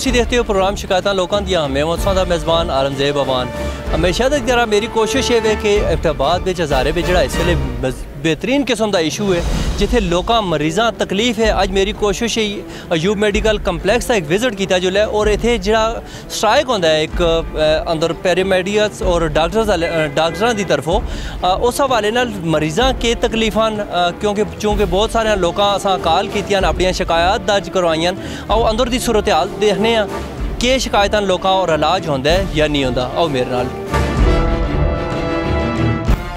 ਤੁਸੀਂ ਦੇਖਦੇ ਹੋ ਪ੍ਰੋਗਰਾਮ ਸ਼ਿਕਾਇਤਾਂ ਲੋਕਾਂ ਦੀਆਂ ਮੈਂ ਮੌਸਮਾਂ ਦਾ ਮੇਜ਼ਬਾਨ ਆਰਮਜ਼ੇਬ ਅਵਾਨ ਹਮੇਸ਼ਾ ਦੀ ਤਰ੍ਹਾਂ ਮੇਰੀ ਕੋਸ਼ਿਸ਼ ਇਹ ਵੇ ਕਿ ਇਫਤਾਬਾਦ ਵਿੱਚ ਹਜ਼ਾਰੇ ਵਿੱਚ ਜਿਹੜਾ ਇਸ ਵੇਲੇ ਬਸ- ਬਿਹਤਰੀਨ ਕਿਸਮ ਦਾ ਇਸ਼ੂ ਹੈ ਜਿੱਥੇ ਲੋਕਾਂ ਮਰੀਜ਼ਾਂ ਤਕਲੀਫ ਹੈ ਅੱਜ ਮੇਰੀ ਕੋਸ਼ਿਸ਼ ਹੈ ਅਯੂਬ ਮੈਡੀਕਲ ਕੰਪਲੈਕਸ ਦਾ ਇੱਕ ਵਿਜ਼ਿਟ ਕੀਤਾ ਜੁਲਿਆ ਔਰ ਇੱਥੇ ਜਿਹੜਾ ਸਟ੍ਰਾਈਕ ਹੁੰਦਾ ਹੈ ਇੱਕ ਅ, ਅੰਦਰ ਪੈਰਾਮੈਡੀਕਸ ਔਰ ਡਾਕਟਰਸ ਵਾਲੇ- ਅ, ਡਾਕਟਰਾਂ ਦੀ ਤਰਫੋਂ ਅ, ਉਸ ਹਵਾਲੇ ਨਾਲ ਮਰੀਜ਼ਾਂ ਕੇ ਤਕਲੀਫਾਂ ਅ, ਕਿਉਂਕਿ ਚੂੰਕਿ ਬਹੁਤ ਸਾਰਿਆਂ ਲੋਕਾਂ ਅਸਾਂ ਕਾਲ ਕੀਤੀਆਂ ਆਪਣੀਆਂ ਸ਼ਿਕਾਇਤ ਦਰਜ ਕਰਵਾਈਆਂ ਆਓ ਅੰਦਰ ਦੀ ਸੂਰਤ ਹਾਲ ਦੇਖਨੇ ਆ ਕਿ ਸ਼ਿਕਾਇਤਾਂ ਲੋਕਾਂ ਔਰ ਇਲਾਜ ਹੁੰਦਾ ਹੈ ਜਾਂ ਨਹੀਂ ਹੁੰਦਾ ਆਓ ਮੇਰੇ ਨਾਲ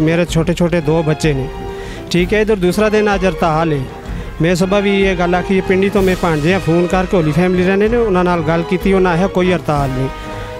ਮੇਰੇ ਛੋਟੇ ਛੋਟੇ ਦੋ ਬੱਚੇ ਨੇ। ਠੀਕ ਹੈ, ਇਧਰ ਦੂਸਰਾ ਦਿਨ ਅੱਜ ਹੜਤਾਲ ਹੈ ਮੈਂ ਸਵੇਰ ਵੀ ਇਹ ਗੱਲ ਆਖੀ, ਪਿੰਡੀ ਤੋਂ ਮੈਂ ਭਾਂਜੇ ਆ, ਫੋਨ ਕਰਕੇ ਹੋਲੀ ਫੈਮਿਲੀ ਰਹਿੰਦੇ ਨੇ। ਉਹਨਾਂ ਨਾਲ ਗੱਲ ਕੀਤੀ, ਉਹਨਾਂ ਹੈ ਕੋਈ ਹੜਤਾਲ ਨਹੀਂ।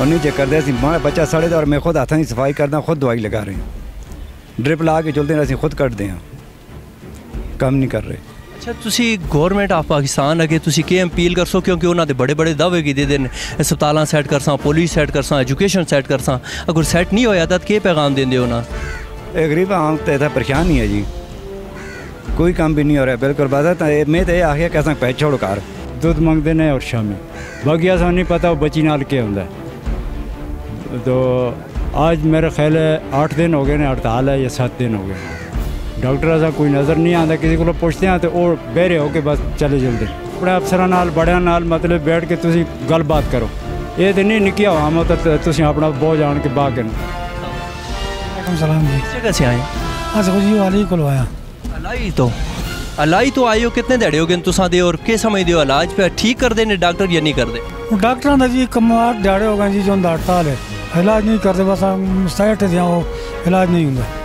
ਉਹਨੂੰ ਜੇ ਕਰਦੇ ਅਸੀਂ ਬੱਚਾ ਸੜੇ ਦਾ ਔਰ ਮੈਂ ਖੁਦ ਹੱਥਾਂ ਦੀ ਸਫ਼ਾਈ ਕਰਦਾ ਖੁਦ ਦਵਾਈ ਲਗਾ ਰਹੇ ਡ੍ਰਿਪ ਲਾ ਕੇ ਚੁਲਦੇ ਅਸੀਂ ਖੁਦ ਕੱਢਦੇ ਹਾਂ ਕੰਮ ਨਹੀਂ ਕਰ ਰਹੇ ਅੱਛਾ، ਤੁਸੀਂ ਗਵਰਨਮੈਂਟ ਆਫ ਪਾਕਿਸਤਾਨ ਅਗੇ ਤੁਸੀਂ ਕੀ ਅਪੀਲ ਕਰਸੋ? ਕਿਉਂਕਿ ਉਹਨਾਂ ਦੇ ਬੜੇ ਬੜੇ ਦਾਅਵੇ ਕੀਤੇ ਦੇ ਨੇ। ਹਸਪਤਾਲਾਂ ਸੈੱਟ ਕਰਸਾਂ ਪੁਲਿਸ ਸੈੱਟ ਕਰਸਾਂ ਐਜੂਕੇਸ਼ਨ ਸੈੱਟ ਕਰਸਾਂ। ਅਗਰ ਸੈੱਟ ਨਹੀਂ ਹੋਇਆ ਤਾਂ ਕੀ ਪੈਗਾਮ ਦਿੰਦੇ ਹੋ ਨਾ ਇਹ ਗਰੀਬ ਆਮ ਤੇ ਤਾਂ ਪਰੇਸ਼ਾਨ ਹੀ ਹੈ ਜੀ। کوئی کام بھی نہیں ہو رہا ہے بالکل بازار تھا میں تو آخیا کہ پیسہ چھوڑو کار دودھ منگتے ہیں اور شامی باقی ایسا نہیں پتا وہ بچی نال کیا ہوتا ہے تو آج میرا خیال ہے آٹھ دن ہو گئے نا ہڑتال ہے یا سات دن ہو گئے ڈاکٹر سا کوئی نظر نہیں آتا کسی کو پوچھتے ہاں ہیں تو وہ بہرے ہو کے بس چلے جلدی اپنے افسران نال بڑیاں نال مطلب بیٹھ کے تسی گل بات کرو۔ یہ تو نہیں نکیا ہو ہم تو تسی اپنا بو جان کے باہر کرنا۔ علیکم سلام جی۔ کیسے آئے؟ اس خوشی والی کو لوایا الائی تو الائی تو آئے ہو کتنے دیڑے ہو گئے تو ساں دے؟ اور کے سمجھ دے ہو علاج؟ پہ ٹھیک کر دے نے ڈاکٹر یا نہیں کر دے؟ ڈاکٹر نے جی کم آٹھ دیڑے ہو گئے جی جو ڈاکٹر ہے علاج نہیں کر دے بس ہم سائٹ دیا ہو ہاں، علاج نہیں ہوں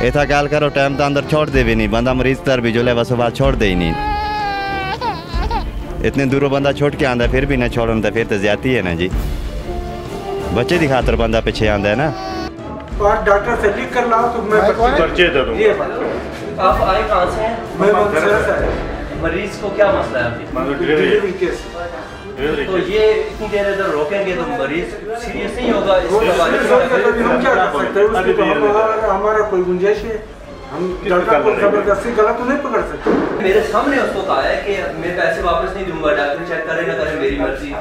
ایتھا گال کرو ٹائم تا اندر چھوڑ دے بھی نہیں بندہ مریض تر بھی جولے بس بات چھوڑ دے ہی نہیں اتنے دورو بندہ چھوٹ کے آندہ پھر بھی نہ چھوڑن تو پھر تو زیادتی ہے نا جی بچے دی خاطر بندہ پیچھے آندہ ہے نا اور ڈاکٹر سے لکھ کر لاؤ تو میں پرچے دے دوں آپ آئے کہاں سے ہیں میں بہت سے آئے مریض کو کیا مسئلہ ہے؟ تو یہ اتنی دیر ادھر روکیں گے تو مریض سیریس نہیں ہوگا ہمارا کوئی گنجائش ہے ہم زبردستی غلط نہیں پکڑ سکتے۔ میرے سامنے اس کو کہا ہے کہ میں پیسے واپس نہیں دوں گا ڈاکٹر چیک کرے نہ کرے میری مرضی۔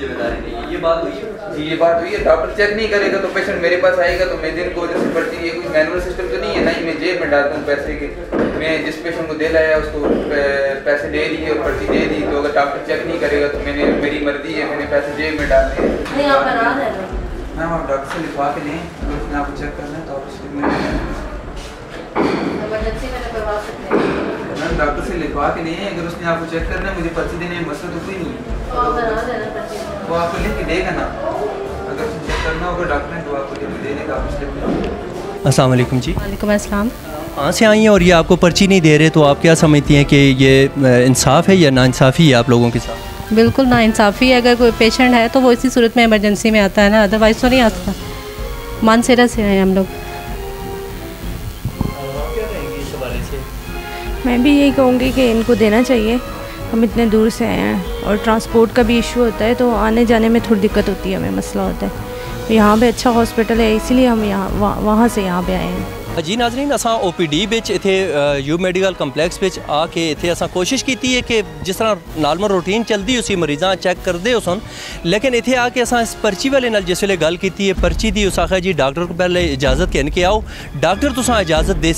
ذمہ داری نہیں ہے یہ بات ہوئی ہے۔ جی یہ بات ہوئی ہے۔ ڈاکٹر چیک نہیں کرے گا تو پیشنٹ میرے پاس آئے گا تو میں دن کو جیسے پڑتی یہ کوئی مینول سسٹم تو نہیں ہے؟ نہیں میں جیب میں ڈالتا ہوں پیسے کے۔ میں جس پیشنٹ کو دے لایا اس کو پیسے دے دیے اور پرچی دے دی۔ تو اگر ڈاکٹر چیک نہیں کرے گا تو میں نے میری مرضی ہے میں نے پیسے جیب میں ڈال دیے۔ میم آپ ڈاکٹر سے لکھوا کے لیں۔ نے آپ کو چیک کرنا ہے تو آپ اس میں میم ڈاکٹر سے لکھوا کے نہیں اگر اس نے آپ کو چیک کرنا ہے مجھے پرچی دینے میں مسئلہ تو کوئی نہیں ہے۔ وہ کو لکھ کے دے گا نا اگر چیک کرنا ہوگا ڈاکٹر نے کو لکھ کے دے دے گا آپ السلام علیکم جی وعلیکم السلام کہاں سے آئی ہیں اور یہ آپ کو پرچی نہیں دے رہے تو آپ کیا سمجھتی ہیں کہ یہ انصاف ہے یا نا انصافی ہے آپ لوگوں کے ساتھ بالکل نا انصافی ہے اگر کوئی پیشنٹ ہے تو وہ اسی صورت میں ایمرجنسی میں آتا ہے نا ادروائز تو نہیں آتا مانسیرا سے آئے ہم لوگ میں بھی یہی کہوں گی کہ ان کو دینا چاہیے ہم اتنے دور سے آئے ہیں اور ٹرانسپورٹ کا بھی ایشو ہوتا ہے تو آنے جانے میں تھوڑی دقت ہوتی ہے، ہمیں مسئلہ ہوتا ہے۔ یہاں پہ اچھا ہاسپٹل ہے، اسی لیے ہم یہاں، وہاں سے یہاں پہ آئے ہیں۔ جی ناظرین اصل O P D U medical complex بچ اتنے اتنا کوشش کی ہے کہ جس طرح نارمل روٹی چلتی اسی مریضاں چیک کرتے ہو سن لیکن اتنے آ کے اِس پرچی والے جس ویسے گل کی پرچی اسی جی ڈاکٹر پہلے اجازت کے نکی آؤ۔ ڈاکٹر تصاوت دے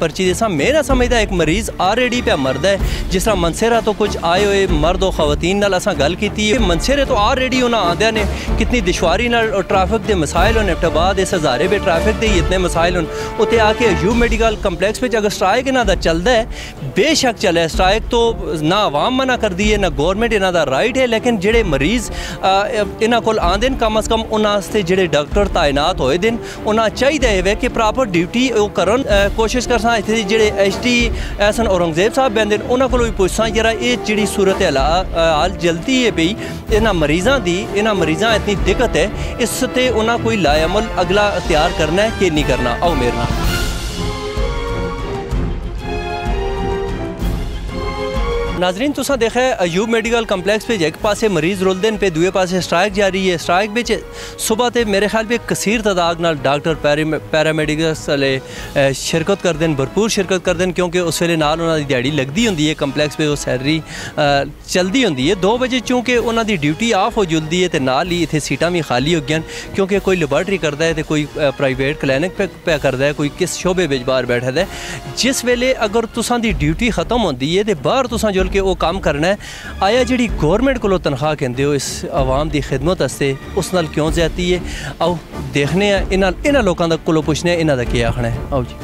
ترچی دساں میں سمجھتا ایک مریض آ ریڈی پیا مرد ہے۔ جس طرح منسہرہ تو کچھ آئے ہوئے مردوں خواتین والا گل کی منسے تو آلڈی انہوں نے آدھے نے کتنی دشواری نہ ٹرافک کے مسائل ہونے بعد اس ہزارے پہ ٹرافک کے ہی اتنے مسائل تے آ کے ایوب میڈیکل کمپلیکس وچ اگر سٹرائک انہاں دا چلدا ہے بے شک چلے سٹرائک تو نہ عوام منع کر دی ہے نہ گورنمنٹ انہاں دا رائٹ ہے لیکن جڑے مریض انہاں کول آندن کم از کم انہاں واسطے جڑے ڈاکٹر تعینات ہوئے دن انہاں چاہیے ہوئے کہ پراپر ڈیوٹی او کرن کوشش کرساں ایتھے دے جڑے ایس ٹی احسن اورنگزیب صاحب بیندے انہاں کولوں بھی پوچھساں یرا اے جڑی صورت حال جلدی ہے بھئی انہاں مریضاں دی انہاں مریضاں اتنی دقت ہے اس تے انہاں کوئی لائے عمل اگلا اختیار کرنا ہے کہ نہیں کرنا آؤ میرنا ਨਾਜ਼ਰੀਨ ਤੁਸੀਂ ਦੇਖਿਆ ਅਯੂਬ ਮੈਡੀਕਲ ਕੰਪਲੈਕਸ ਵਿੱਚ ਇੱਕ ਪਾਸੇ ਮਰੀਜ਼ ਰੁਲਦੇ ਨੇ ਤੇ ਦੂਏ ਪਾਸੇ ਸਟ੍ਰਾਈਕ ਜਾਰੀ ਹੈ ਸਟ੍ਰਾਈਕ ਵਿੱਚ ਸਵੇਰ ਤੇ ਮੇਰੇ ਖਿਆਲ ਵਿੱਚ ਕਸੀਰ ਤਦਾਦ ਨਾਲ ਡਾਕਟਰ ਪੈਰਾਮੈਡੀਕਲਸ ਵਾਲੇ ਅ, ਸ਼ਿਰਕਤ ਕਰਦੇ ਨੇ ਭਰਪੂਰ ਸ਼ਿਰਕਤ ਕਰਦੇ ਨੇ ਕਿਉਂਕਿ ਉਸ ਵੇਲੇ ਨਾਲ ਉਹਨਾਂ ਦੀ ਦਿਹਾੜੀ ਲੱਗਦੀ ਹੁੰਦੀ ਹੈ ਕੰਪਲੈਕਸ ਵਿੱਚ ਉਹ ਸੈਲਰੀ ਅ, ਚਲਦੀ ਹੁੰਦੀ ਹੈ 2 ਵਜੇ ਚੂੰਕਿ ਉਹਨਾਂ ਦੀ ਡਿਊਟੀ ਆਫ ਹੋ ਜੁਲਦੀ ਹੈ ਤੇ ਨਾਲ ਹੀ ਇੱਥੇ ਸੀਟਾਂ ਵੀ ਖਾਲੀ ਹੋ ਗਈਆਂ ਕਿਉਂਕਿ ਕੋਈ ਲੈਬੋਰਟਰੀ ਕਰਦਾ ਹੈ ਤੇ ਕੋਈ ਪ੍ਰਾਈਵੇਟ ਕਲੀਨਿਕ ਪੇ ਪੇ ਕਰਦਾ ਹੈ ਕੋਈ ਕਿਸ ਸ਼ੋਬੇ ਵਿੱਚ ਬਾਹਰ ਬੈਠਾ ਹੈ ਜਿਸ ਵੇਲੇ ਅਗਰ ਤੁਸਾਂ ਦੀ ਡਿਊਟੀ ਖਤਮ ਹੁੰਦੀ ਹੈ ਤੇ ਬਾਹਰ ਤੁਸਾਂ ਜੁਲ ਕੇ ਉਹ ਕੰਮ ਕਰਨਾ ਹੈ ਆਇਆ ਜਿਹੜੀ ਗਵਰਨਮੈਂਟ ਕੋਲੋਂ ਤਨਖਾਹ ਕਹਿੰਦੇ ਹੋ ਇਸ ਆਵਾਮ ਦੀ ਖਿਦਮਤ ਵਾਸਤੇ ਉਸ ਨਾਲ ਕਿਉਂ ਜ਼ਿਆਦਤੀ ਹੈ ਆਓ ਦੇਖਨੇ ਆ ਇਹਨਾਂ ਇਹਨਾਂ ਲੋਕਾਂ ਦਾ ਕੋਲੋਂ ਪੁੱਛਨੇ ਆ ਇਹਨਾਂ ਦਾ ਕੀ ਆਖਣਾ ਹੈ ਆਓ ਜੀ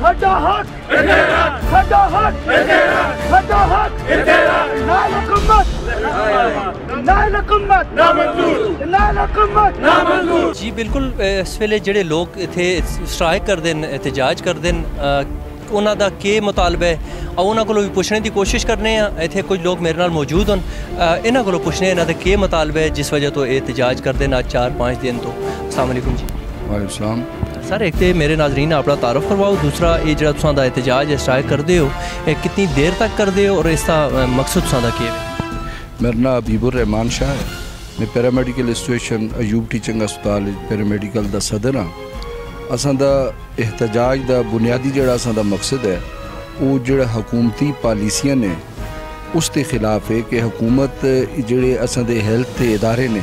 ਸਾਡਾ ਹੱਕ ਇਹ ਤੇਰਾ ਸਾਡਾ ਹੱਕ ਇਹ ਤੇਰਾ ਸਾਡਾ ਹੱਕ ਇਹ ਤੇਰਾ ਨਾ ਹਕੂਮਤ ਨਾ ਹਕੂਮਤ ਨਾ ਮਨਜ਼ੂਰ ਨਾ ਹਕੂਮਤ ਨਾ ਮਨਜ਼ੂਰ ਜੀ ਬਿਲਕੁਲ ਅ, ਇਸ ਵੇਲੇ ਜਿਹੜੇ ਲੋਕ ਇੱਥੇ ਸਟ੍ਰਾਈਕ ਕਰਦੇ ਨੇ ਇhtਜਾਜ ਕਰਦੇ ਨੇ ਅ, ਉਹਨਾਂ ਦਾ ਕੀ ਮੁਤਾਲਬਾ ਹੈ ਆ ਉਹਨਾਂ ਕੋਲੋਂ ਵੀ ਪੁੱਛਣ ਦੀ ਕੋਸ਼ਿਸ਼ ਕਰਨੇ ਆ ਇੱਥੇ ਕੁਝ ਲੋਕ ਮੇਰੇ ਨਾਲ ਮੌਜੂਦ ਹਨ ਅ, ਇਹਨਾਂ ਕੋਲੋਂ ਪੁੱਛਣੇ ਇਹਨਾਂ ਦਾ ਕੀ ਮੁਤਾਲਬਾ ਹੈ ਜਿਸ ਵਜ੍ਹਾ ਤੋਂ ਇਹ ਇhtਜਾਜ ਕਰਦੇ ਨੇ ਅੱਜ 4-5 ਦਿਨ ਤੋਂ ਅਸਲਾਮ ਅਲੈਕੁਮ ਜੀ ਵਾਲੇਕੁਮ ਸਲਾਮ ਸਰ ਇੱਕ ਤੇ ਮੇਰੇ ਨਾਜ਼ਰੀਨ ਆਪਣਾ ਤਾਰਫ ਕਰਵਾਓ ਦੂਸਰਾ ਇਹ ਜਿਹੜਾ ਤੁਸੀਂ ਦਾ ਇhtਜਾਜ ਹੈ ਸਟ੍ਰਾਈਕ ਕਰਦੇ ਹੋ ਇਹ ਕਿੰਨੀ ਦੇਰ ਤੱਕ ਕਰਦੇ ਹੋ ਔਰ ਇਸ ਦਾ ਅ, ਮਕਸਦ ਤੁਸੀਂ ਦਾ ਕੀ ਹੈ ਮੇਰਾ ਨਾਮ ਹਬੀਬੁਰ ਰਹਿਮਾਨ ਸ਼ਾਹ ਹੈ ਮੈਂ ਪੈਰਾਮੈਡੀਕਲ ਇੰਸਟੀਟਿਊਸ਼ਨ ਅਯੂਬ ਟੀਚਿੰਗ ਹਸਪਤਾਲ ਵਿੱਚ ਪੈਰਾਮੈਡੀਕਲ اساں دا احتجاج دا بنیادی جڑا اساں دا مقصد ہے، او جڑا حکومتی پالیسیاں نے، اس تے خلاف ہے کہ حکومت جڑے اساں دے ہیلتھ تے ادارے نے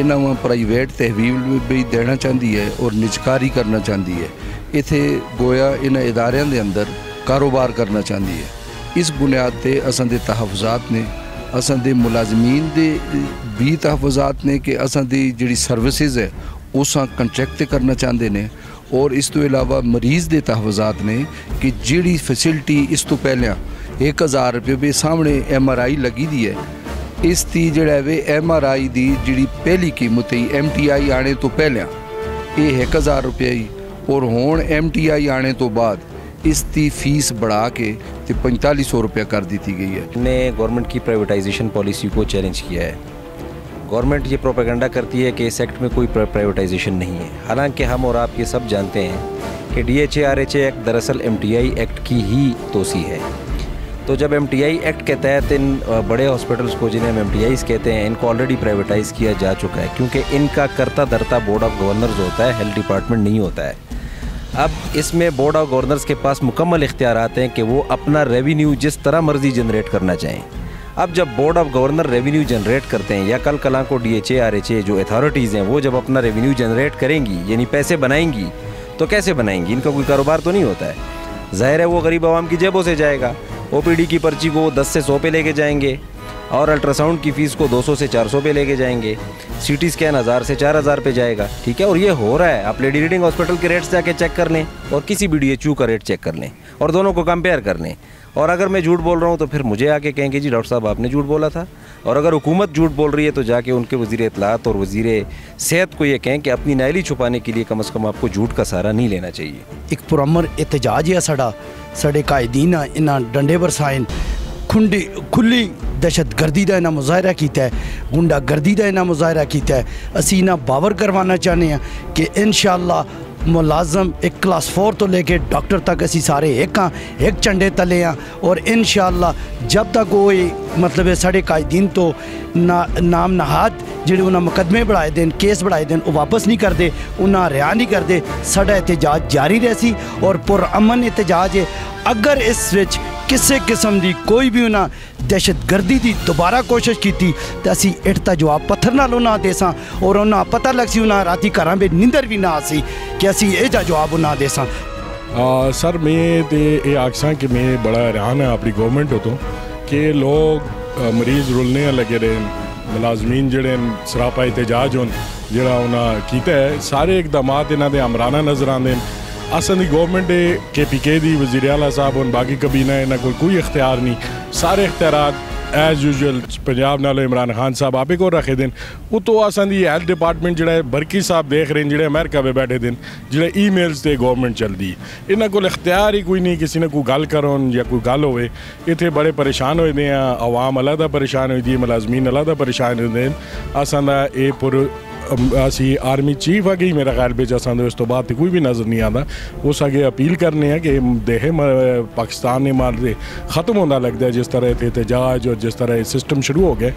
انہوں پرائیویٹ تحویل بھی دینا چاہتی ہے اور نجکاری کرنا چاہتی ہے۔ ایتھے گویا ان اداروں دے اندر کاروبار کرنا چاہتی ہے۔ اس بنیاد تے اساں دے تحفظات نے، اساں دے ملازمین دے بھی تحفظات نے کہ اساں دے جڑی سروسز ہے اساں کنٹریکٹ کرنا چاہتے ہیں ਔਰ ਇਸ ਤੋਂ ਇਲਾਵਾ ਮਰੀਜ਼ ਦੇ ਤਹਫਜ਼ਾਤ ਨੇ ਕਿ ਜਿਹੜੀ ਫੈਸਿਲਿਟੀ ਇਸ ਤੋਂ ਪਹਿਲਾਂ 1000 ਰੁਪਏ ਵੀ ਸਾਹਮਣੇ ਐਮ ਆਰ ਆਈ ਲੱਗੀ ਦੀ ਹੈ ਇਸ ਦੀ ਜਿਹੜਾ ਵੇ ਐਮ ਆਰ ਆਈ ਦੀ ਜਿਹੜੀ ਪਹਿਲੀ ਕੀਮਤ ਹੈ ਐਮ ਟੀ ਆਈ ਆਣੇ ਤੋਂ ਪਹਿਲਾਂ ਇਹ 1000 ਰੁਪਏ ਹੀ ਔਰ ਹੁਣ ਐਮ ਟੀ ਆਈ ਆਣੇ ਤੋਂ ਬਾਅਦ گورنمنٹ یہ پروپیگنڈا کرتی ہے کہ اس ایکٹ میں کوئی پرائیوٹائزیشن نہیں ہے۔ حالانکہ ہم اور آپ یہ سب جانتے ہیں کہ D H A R H A act دراصل ایم ٹی آئی ایکٹ کی ہی توسیع ہے۔ تو جب ایم ٹی آئی ایکٹ کے تحت ان بڑے ہاسپٹلس کو جنہیں ہم ایم ٹی آئیز کہتے ہیں، ان کو آلریڈی پرائیویٹائز کیا جا چکا ہے۔ کیونکہ ان کا کرتا درتا بورڈ آف گورنرز ہوتا ہے ہیلتھ ڈپارٹمنٹ نہیں ہوتا ہے۔ اب اس میں بورڈ آف گورنرز کے پاس مکمل اختیارات ہیں کہ وہ اپنا ریونیو جس طرح مرضی جنریٹ کرنا چاہیں۔ اب جب board of governor revenue generate کرتے ہیں یا کل کلاں کو D H A R H A جو اتھارٹیز ہیں وہ جب اپنا ریونیو جنریٹ کریں گی یعنی پیسے بنائیں گی، تو کیسے بنائیں گی؟ ان کا کوئی کاروبار تو نہیں ہوتا ہے۔ ظاہر ہے وہ غریب عوام کی جیبوں سے جائے گا۔ او پی ڈی کی پرچی کو دس سے سو پہ لے کے جائیں گے اور الٹرا ساؤنڈ کی فیس کو دو سو سے چار سو پہ لے کے جائیں گے۔ سی ٹی اسکین ہزار سے چار ہزار پہ جائے گا۔ ٹھیک ہے، اور یہ ہو رہا ہے۔ آپ لیڈی ریڈنگ ہاسپٹل کے ریٹس جا کے چیک کر لیں اور کسی بی ڈی ایچ یو کا ریٹ چیک کر لیں اور دونوں کو کمپیئر کر لیں۔ اور اگر میں جھوٹ بول رہا ہوں تو پھر مجھے آ کے کہیں کہ جی ڈاکٹر صاحب آپ نے جھوٹ بولا تھا اور اگر حکومت جھوٹ بول رہی ہے تو جا کے ان کے وزیر اطلاعات اور وزیر صحت کو یہ کہیں کہ اپنی نائلی چھپانے کے لیے کم از کم آپ کو جھوٹ کا سہارا نہیں لینا چاہیے۔ ایک پرامر احتجاج ہے ساڑا ساڑے قائدین انہاں ڈنڈے برسائن کھنڈی، کھلی دہشت گردی دا انہاں مظاہرہ کیتا ہے، گنڈا گردی دا انہاں مظاہرہ کیتا ہے۔ اسی انہاں باور کروانا چاہنے ہیں کہ انشاءاللہ ਮੁਲਾਜ਼ਮ ਇੱਕ ਕਲਾਸ 4 ਤੋਂ ਲੈ ਕੇ ਡਾਕਟਰ ਤੱਕ ਅਸੀਂ ਸਾਰੇ ਇੱਕ ਹਾਂ, ਇੱਕ ਝੰਡੇ ਤਲੇ ਹਾਂ ਔਰ ਇਨਸ਼ਾਅੱਲਾ ਜਦ ਤੱਕ ਉਹ ਇਹ ਮਤਲਬ ਹੈ ਸਾਡੇ ਕਾਇਦੀਨ ਤੋਂ ਨਾ, ਨਾਮ ਨਹਾਦ ਜਿਹੜੇ ਉਹਨਾਂ ਮੁਕੱਦਮੇ ਬਣਾਏ ਦੇਣ, ਕੇਸ ਬਣਾਏ ਦੇਣ, ਉਹ ਵਾਪਸ ਨਹੀਂ ਕਰਦੇ, ਉਹਨਾਂ ਰਿਆ ਨਹੀਂ ਕਰਦੇ, ਸਾਡਾ ਇਤਜਾਜ ਜਾਰੀ ਰਹੇ ਸੀ ਔਰ ਪੁਰਅਮਨ ਇਤਜਾਜ ਹੈ। ਅਗਰ ਇਸ ਵਿੱਚ ਕਿਸੇ ਕਿਸਮ ਦੀ ਕੋਈ ਵੀ ਉਹਨਾਂ ਦਹਿਸ਼ਤਗਰਦੀ ਦੀ ਦੁਬਾਰਾ ਕੋਸ਼ਿਸ਼ ਕੀਤੀ ਤਾਂ ਅਸੀਂ ਇੱਟ ਦਾ ਜਵਾਬ ਪੱਥਰ ਨਾਲ ਉਹਨਾਂ ਦੇ ਸਾਂ ਔਰ ਉਹਨਾਂ ਪਤਾ ਲੱਗ ਸੀ ਉਹਨਾਂ ਰਾਤੀ ਘਰਾਂ ਵਿੱਚ ਨਿੰਦਰ ਵੀ ਨਾ ਆਸੀ ਕਿ ਅਸੀਂ ਇਹ ਦਾ ਜਵਾਬ ਉਹਨਾਂ ਦੇ ਸਾਂ ਆ, ਸਰ ਮੈਂ ਤੇ ਇਹ ਆਖਸਾਂ ਕਿ ਮੈਂ ਬੜਾ ਹੈਰਾਨ ਹਾਂ ਆਪਣੀ ਗਵਰਨਮੈਂਟ ਤੋਂ ਕਿ ਲੋਕ ਅ, ਮਰੀਜ਼ ਰੁਲਨੇ ਲੱਗੇ ਰਹੇ ਮੁਲਾਜ਼ਮੀਨ ਜਿਹੜੇ ਨੇ ਸਰਾਪਾ ਇਤਜਾਜ ਹੋਣ ਜਿਹੜਾ ਉਹਨਾਂ ਕੀਤਾ ਹੈ ਸਾਰੇ ਇਕਦਾਮਾਤ ਇਹਨਾਂ ਦੇ ਅਮਰਾਨਾ ਨਜ਼ਰ ਆਉਂਦੇ ਨੇ اصل گورنمنٹ کے پی کے دی، وزیر اعلیٰ صاحب ان باقی کبینہ نہ کوئی کوئی اختیار نہیں۔ سارے اختیارات ایز یوزول پنجاب نالو عمران خان صاحب آپ کو رکھے دن وہ تو اصل دی ہیلتھ ڈپارٹمنٹ جڑا ہے برکی صاحب دیکھ رہے ہیں، جڑے امریکہ پہ بیٹھے دن جڑے ای میلز تے گورنمنٹ چل دی انہاں کو اختیار ہی کوئی نہیں، کسی نے کوئی گل کرون یا کوئی گل ہوئے۔ ایتھے بڑے پریشان ہوئے دیں ہاں، عوام علیحدہ پریشان ہوئی دی، ملازمین علیحدہ پریشان ہوئے دیں اصل دا اے پر ਅਸੀਂ ਆਰਮੀ ਚੀਫ ਆ ਗਈ ਮੇਰਾ ਖਿਆਲ ਵਿੱਚ ਅਸਾਂ ਦੇ ਉਸ ਤੋਂ ਬਾਅਦ ਤੇ ਕੋਈ ਵੀ ਨਜ਼ਰ ਨਹੀਂ ਆਉਂਦਾ ਉਸ ਅਗੇ ਅਪੀਲ ਕਰਨੇ ਆ ਕਿ ਦੇਹੇ ਮ- ਪਾਕਿਸਤਾਨ ਨੇ ਮਾਰਦੇ ਖਤਮ ਹੁੰਦਾ ਲੱਗਦਾ ਹੈ ਜਿਸ ਤਰ੍ਹਾਂ ਇੱਥੇ ਇਤਜਾਜ ਔਰ ਜਿਸ ਤਰ੍ਹਾਂ ਇਹ ਸਿਸਟਮ ਸ਼ੁਰੂ ਹੋ ਗਿਆ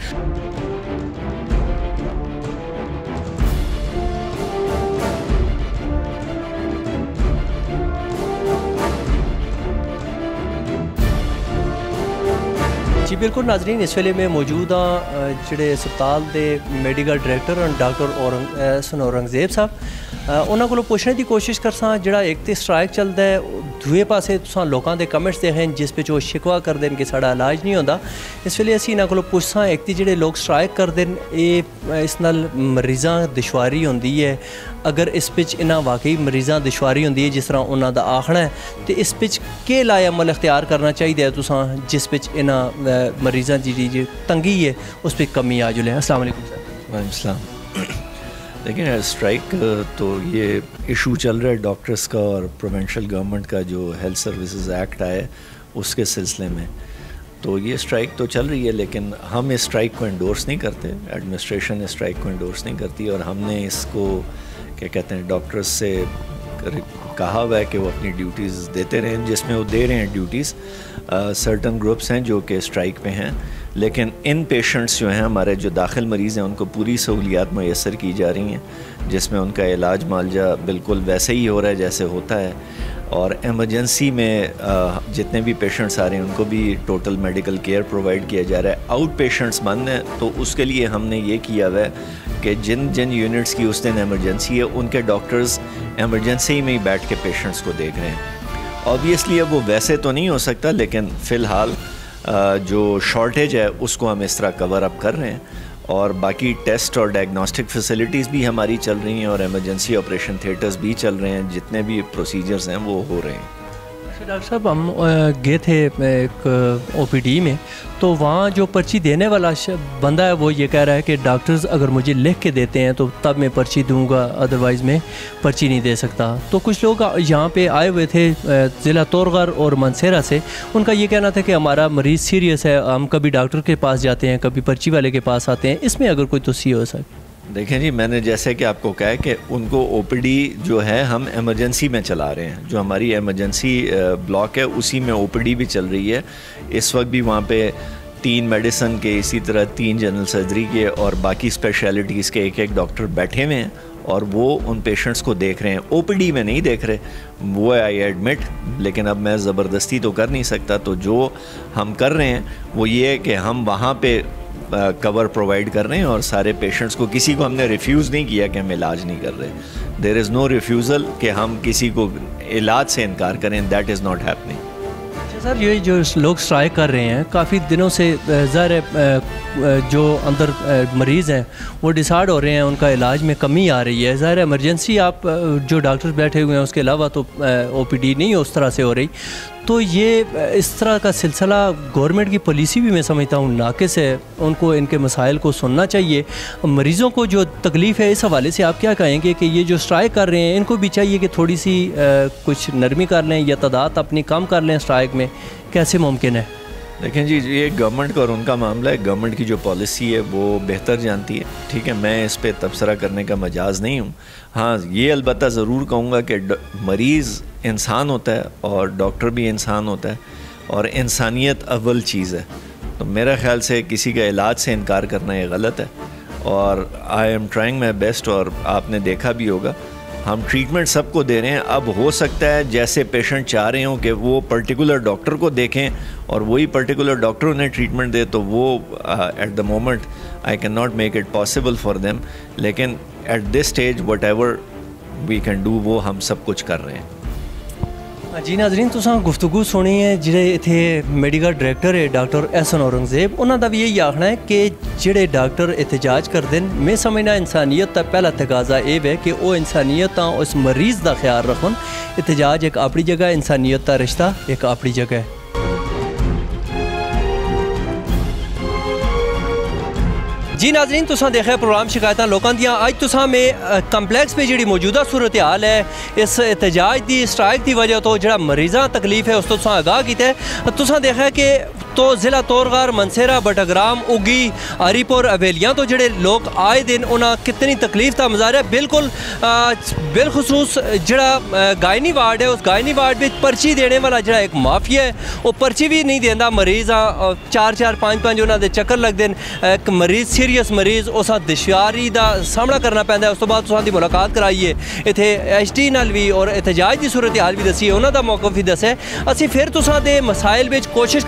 بالکل ناظرین، اس ویلے میں موجود ہاں جڑے ہسپتال دے میڈیکل ڈائریکٹر ہاں، ڈاکٹر اورنگ سن اورنگزیب صاحب۔ ਅ, ਸਨ ਔਰੰਗਜ਼ੇਬ ਸਾਹਿਬ ਅ, ਉਹਨਾਂ ਕੋਲੋਂ ਪੁੱਛਣ ਦੀ ਕੋਸ਼ਿਸ਼ ਕਰਸਾਂ ਜਿਹੜਾ ਇੱਕ ਤੇ ਸਟ੍ਰਾਈਕ ਚੱਲਦਾ ਹੈ ਉਹ ਦੂਏ ਪਾਸੇ ਤੁਸੀਂ ਲੋਕਾਂ ਦੇ ਕਮੈਂਟਸ ਦੇਖੇ ਹਨ ਜਿਸ ਵਿੱਚ ਉਹ ਸ਼ਿਕਵਾ ਕਰਦੇ ਨੇ ਕਿ ਸਾਡਾ ਇਲਾਜ ਨਹੀਂ ਹੁੰਦਾ ਇਸ ਵੇਲੇ ਅਸੀਂ ਇਹਨਾਂ ਕੋਲੋਂ ਪੁੱਛਸਾਂ ਇੱਕ ਤੇ ਜਿਹੜੇ ਲੋਕ ਸਟ੍ਰਾਈਕ ਕਰਦੇ ਨੇ ਇਹ ਅ, ਇਸ ਨਾਲ ਮਰੀਜ਼ਾਂ ਦੁਸ਼ਵਾਰੀ ਹੁੰਦੀ ਹੈ ਅਗਰ ਇਸ ਵਿੱਚ ਇਹਨਾਂ ਵਾਕਈ ਮਰੀਜ਼ਾਂ ਦੁਸ਼ਵਾਰੀ ਹੁੰਦੀ ਹੈ ਜਿਸ ਤਰ੍ਹਾਂ ਉਹਨਾਂ ਦਾ ਆਖਣਾ ਹੈ ਤੇ ਇਸ ਵਿੱਚ ਕੀ ਲਾਇ ਅਮਲ ਇਖਤਿਆਰ ਕਰਨਾ ਚਾਹੀਦਾ ਹੈ ਤੁਸਾਂ ਜਿਸ ਵਿੱਚ ਇਹਨਾਂ ਅ, ਮਰੀਜ਼ਾਂ ਦੀ ਜਿਹੜੀ ਤੰਗੀ ਹੈ ਉਸ لیکن اسٹرائک تو یہ ایشو چل رہا ہے ڈاکٹرس کا اور پروونشل گورنمنٹ کا جو ہیلتھ سروسز ایکٹ آئے اس کے سلسلے میں۔ تو یہ اسٹرائک تو چل رہی ہے، لیکن ہم اسٹرائک کو انڈورس نہیں کرتے۔ ایڈمنسٹریشن اسٹرائک کو انڈورس نہیں کرتی اور ہم نے اس کو، کیا کہتے ہیں ڈاکٹرس سے کہا ہوا ہے کہ وہ اپنی ڈیوٹیز دیتے رہیں، جس میں وہ دے رہے ہیں ڈیوٹیز سرٹن گروپس ہیں جو کہ اسٹرائک پہ ہیں۔ لیکن ان پیشنٹس جو ہیں، ہمارے جو داخل مریض ہیں، ان کو پوری سہولیات میسر کی جا رہی ہیں، جس میں ان کا علاج معالجہ بالکل ویسے ہی ہو رہا ہے جیسے ہوتا ہے۔ اور ایمرجنسی میں جتنے بھی پیشنٹس آ رہے ہیں، ان کو بھی ٹوٹل میڈیکل کیئر پرووائڈ کیا جا رہا ہے۔ آؤٹ پیشنٹس بند ہیں، تو اس کے لیے ہم نے یہ کیا ہوا ہے کہ جن جن یونٹس کی اس دن ایمرجنسی ہے، ان کے ڈاکٹرز ایمرجنسی میں ہی بیٹھ کے پیشنٹس کو دیکھ رہے ہیں۔ اوبیسلی اب وہ ویسے تو نہیں ہو سکتا، لیکن فی الحال جو شارٹیج ہے، اس کو ہم اس طرح کور اپ کر رہے ہیں۔ اور باقی ٹیسٹ اور ڈائگنوسٹک فیسلٹیز بھی ہماری چل رہی ہیں اور ایمرجنسی آپریشن تھیٹرز بھی چل رہے ہیں۔ جتنے بھی پروسیجرز ہیں، وہ ہو رہے ہیں۔ ڈاکٹر صاحب، ہم گئے تھے ایک او پی ڈی میں، تو وہاں جو پرچی دینے والا بندہ ہے، وہ یہ کہہ رہا ہے کہ ڈاکٹرز اگر مجھے لکھ کے دیتے ہیں تو تب میں پرچی دوں گا ادروائز میں پرچی نہیں دے سکتا۔ تو کچھ لوگ یہاں پہ آئے ہوئے تھے ضلع تورغر اور منسیرا سے۔ ان کا یہ کہنا تھا کہ ہمارا مریض سیریس ہے، ہم کبھی ڈاکٹر کے پاس جاتے ہیں، کبھی پرچی والے کے پاس آتے ہیں۔ اس میں اگر کوئی توسیع ہو سکے دیکھیں جی میں نے جیسے کہ آپ کو کہا کہ ان کو او پی ڈی جو ہے، ہم ایمرجنسی میں چلا رہے ہیں۔ جو ہماری ایمرجنسی بلاک ہے، اسی میں او پی ڈی بھی چل رہی ہے۔ اس وقت بھی وہاں پہ تین میڈیسن کے اسی طرح تین جنرل سرجری کے اور باقی اسپیشلٹیز کے ایک ایک ڈاکٹر بیٹھے ہوئے ہیں اور وہ ان پیشنٹس کو دیکھ رہے ہیں۔ او پی ڈی میں نہیں دیکھ رہے۔ وہ آئی ایڈمٹ لیکن اب میں زبردستی تو کر نہیں سکتا۔ تو جو ہم کر رہے ہیں، وہ یہ ہے کہ ہم وہاں پہ کور پرووائڈ کر رہے ہیں اور سارے پیشنٹس کو کسی کو ہم نے ریفیوز نہیں کیا کہ ہم علاج نہیں کر رہے۔ دیر از نو ریفیوزل کہ ہم کسی کو علاج سے انکار کریں that is not happening sir, یہ جو لوگ اسٹرائک کر رہے ہیں، کافی دنوں سے ظاہر جو اندر مریض ہیں، وہ ڈسارڈ ہو رہے ہیں، ان کا علاج میں کمی آ رہی ہے۔ ظاہر ایمرجنسی آپ جو ڈاکٹرز بیٹھے ہوئے ہیں، اس کے علاوہ تو او پی ڈی نہیں اس طرح سے ہو رہی۔ تو یہ، اس طرح کا سلسلہ گورنمنٹ کی پالیسی بھی میں سمجھتا ہوں، ناقص ہے۔ ان کو، ان کے مسائل کو سننا چاہیے۔ مریضوں کو جو تکلیف ہے، اس حوالے سے آپ کیا کہیں گے کہ یہ جو اسٹرائک کر رہے ہیں، ان کو بھی چاہیے کہ تھوڑی سی کچھ نرمی کر لیں یا تعداد اپنی کم کر لیں اسٹرائک میں۔ کیسے ممکن ہے؟ دیکھیں جی،, جی یہ گورنمنٹ کا اور ان کا معاملہ ہے۔ گورنمنٹ کی جو پالیسی ہے، وہ بہتر جانتی ہے۔ ٹھیک ہے، میں اس پہ تبصرہ کرنے کا مجاز نہیں ہوں۔ ہاں یہ البتہ ضرور کہوں گا کہ مریض انسان ہوتا ہے اور ڈاکٹر بھی انسان ہوتا ہے اور انسانیت اول چیز ہے۔ تو میرا خیال سے کسی کا علاج سے انکار کرنا یہ غلط ہے۔ اور I am trying my best اور آپ نے دیکھا بھی ہوگا۔ ہم ٹریٹمنٹ سب کو دے رہے ہیں۔ اب ہو سکتا ہے جیسے پیشنٹ چاہ رہے ہوں کہ وہ پرٹیکولر ڈاکٹر کو دیکھیں اور وہی پرٹیکولر ڈاکٹر انہیں ٹریٹمنٹ دے تو وہ at the moment I can not make it possible for them لیکن at this stage whatever we can do وہ ہم سب کچھ کر رہے ہیں۔ جی ناظرین تساں گفتگو سنی ہے جڑے اتنے میڈیکل ڈائریکٹر ہے ڈاکٹر احسن اورنگزیب انہوں دا بھی یہی آخنا ہے کہ جڑے ڈاکٹر احتجاج کر میں سمجھنا انسانیت کا پہلا تقاضا یہ ہے کہ وہ انسانیت اس مریض کا خیال رکھن احتجاج ایک اپنی جگہ انسانیت کا رشتہ ایک اپنی جگہ ہے جی ناظرین، تساں دیکھا پروگرام شکایتاں لوکاں دیاں۔ اج تساں میں کمپلیکس پہ جڑی موجودہ صورتحال ہے، اس احتجاج دی، سٹرائک دی وجہ تو جڑا مریضاں تکلیف ہے، اس تو تساں آگاہ کیتا ہے۔ تساں دیکھا کہ تو ضلع تورغار منسیرا بٹگرام اگی ہری پور اویلیاں تو جڑے لوگ آئے دن انہاں کتنی تکلیف تا مظاہرہ بالکل بالخصوص جڑا گائنی وارڈ ہے اس گائنی وارڈ میں پرچی دینے والا جڑا ایک مافیا ہے وہ پرچی بھی نہیں دیندا مریض ہاں چار چار پانچ پانچ انہاں دے چکر لگ دین ایک مریض سیریس مریض اساں دشواری دا سامنا کرنا پیندا ہے اس تو بعد تساں دی ملاقات کرائیے ایتھے ایچ ٹی نال بھی اور احتجاج دی صورتحال بھی دسی ہے انہاں دا موقف بھی دسے اسی پھر تساں دے مسائل وچ کوشش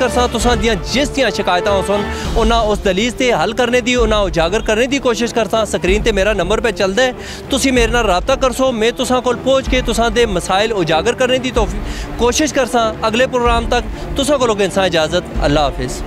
دیاں جس دیاں شکایتاں ہو سن انہاں اس دلیز تے حل کرنے دی انہاں اجاگر کرنے دی کوشش کرساں۔ سکرین تے میرا نمبر پہ چل دے تسی میرے نال رابطہ کرسو۔ میں تساں کول پہنچ کے تساں دے مسائل اجاگر کرنے دی تو کوشش کرساں۔ اگلے پروگرام تک تساں حافظ۔